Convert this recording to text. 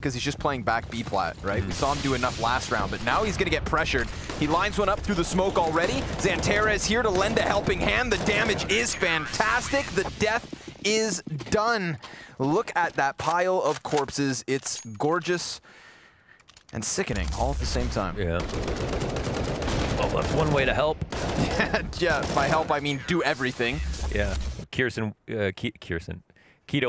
because he's just playing back B plat, right? We mm. saw him do enough last round, but now he's going to get pressured. He lines one up through the smoke already. XANTARES is here to lend a helping hand. The damage is fantastic. The death is done. Look at that pile of corpses. It's gorgeous and sickening all at the same time. Yeah. Well, that's one way to help. yeah, by help I mean do everything. Yeah. Kirsten, uh, Kirsten, Keto